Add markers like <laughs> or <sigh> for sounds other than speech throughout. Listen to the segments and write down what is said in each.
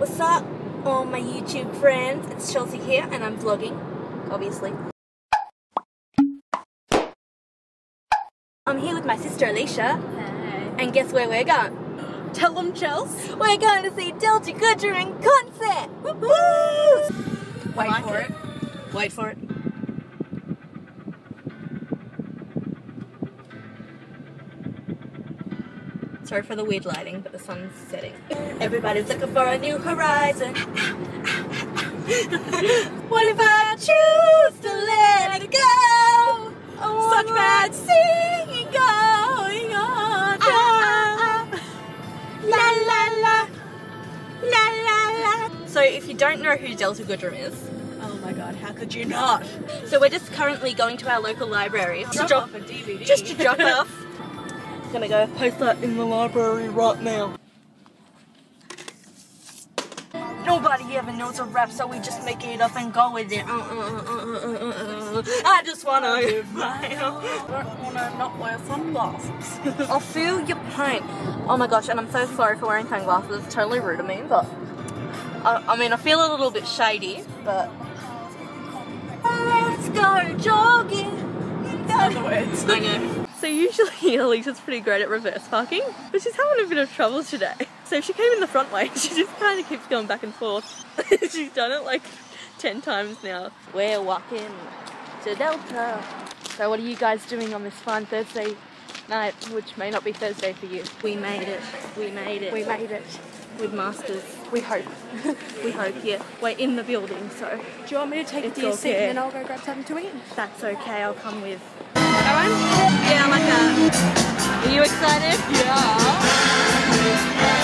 What's up, all my YouTube friends? It's Chelsea here, and I'm vlogging, obviously. I'm here with my sister Alicia, and guess where we're going? Tell them, Chels. We're going to see Delta Goodrem in concert! Woo! Wait like for it. it. Wait for it. Sorry for the weird lighting, but the sun's setting. Everybody's looking for a new horizon. <laughs> what if I choose to let it go? Oh, Such bad singing going on. Ah, ah, ah. La la la. La la la. So if you don't know who Delta Goodrem is, Oh my god, how could you not? so we're just currently going to our local library to Drop drop, off a DVD. just to drop off. <laughs> Gonna go post that in the library right now. Nobody ever knows a rap, so we just make it up and go with it. Uh, uh, uh, uh, uh, uh, uh. I just wanna <laughs> my all. don't wanna not wear sunglasses. <laughs> I'll feel your pain. Oh my gosh, and I'm so sorry for wearing sunglasses. It's totally rude of me, but I, I mean, I feel a little bit shady, but. Let's go jogging. In other words. I know. So usually <laughs> Alicia's pretty great at reverse parking, but she's having a bit of trouble today. So she came in the front way, <laughs> she just kind of keeps going back and forth. <laughs> she's done it like 10 times now. We're walking to Delta. So what are you guys doing on this fine Thursday night, which may not be Thursday for you? We made it. We made it. We made it. With masters. We hope. We hope, yeah. We're in the building, so Do you want me to take It's a dear seat and then I'll go grab something to eat? that's okay. I'll come with. Aaron? Yeah, like that. Are you excited? Yeah.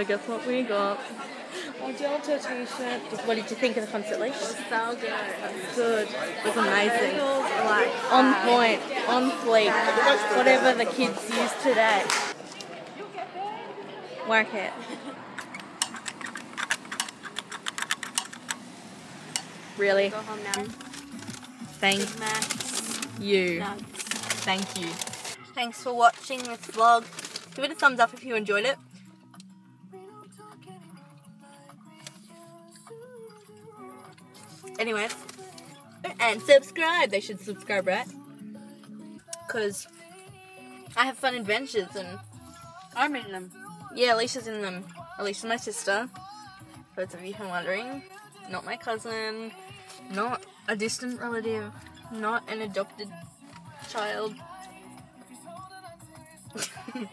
You'll never guess what we got. A Delta t-shirt. What did you think of the concert, Leash? So good. Good. It was amazing. Feels like On uh, point, on fleek, whatever the kids use today. Work it. Really? Go home now. Thank Max. you. Nuts. Thank you. Thanks for watching this vlog. Give it a thumbs up if you enjoyed it. Anyways, and subscribe. They should subscribe, right? Because I have fun adventures and I'm in them. yeah, Alicia's in them. Alicia's my sister. For those of you who are wondering, not my cousin, not a distant relative, not an adopted child. <laughs>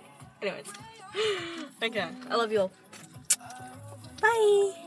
Anyways, okay, I love you all. Bye.